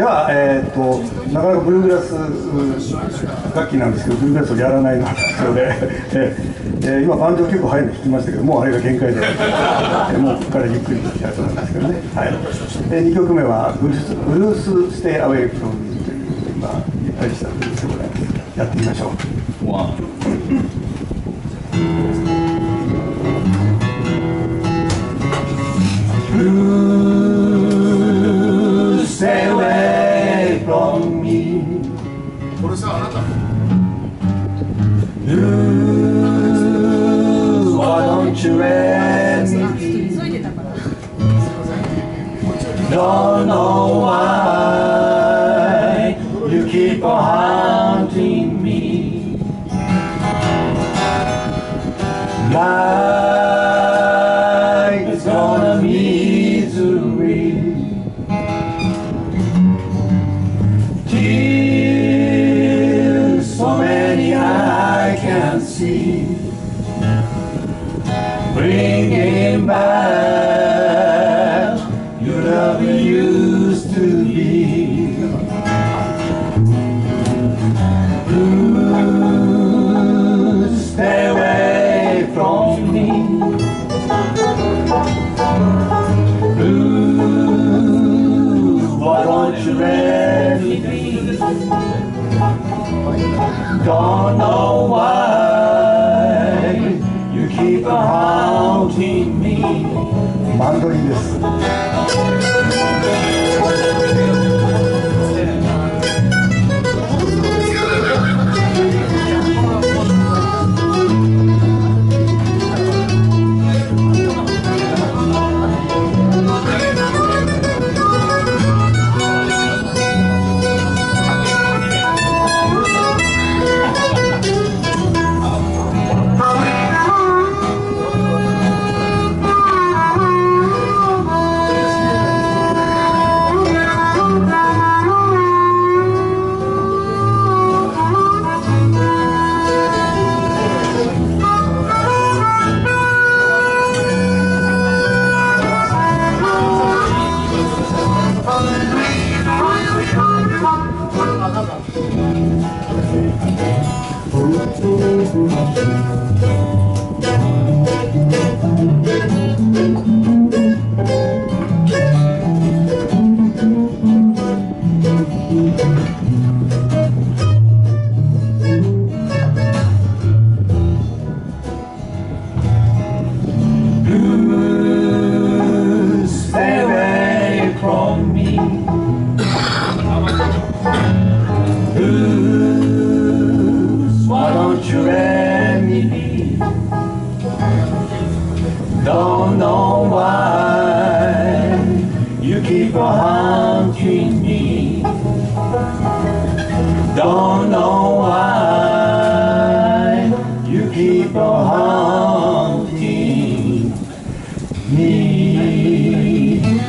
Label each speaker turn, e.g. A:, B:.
A: では、えー、となかなかブルーグラス楽器なんですけどブルーグラスをやらないので、えー、今バンド結構早いの弾きましたけどもうあれが限界で、えー、もうここからゆっくりやると思うんですけどね、はいで2曲目はブルース「ブルース・ステイ・アウェイ・フロム・ミー」という今ゆったりしたブルースでございますやってみましょう。Ooh, why don't you end me? Don't know why you keep on haunting me. Life is gonna misery. See. Bringing back you never used to be. Blue, stay away from me. Blue, why don't you let me be? Música Don't know why you keep on haunting me. Don't know why you keep on haunting me.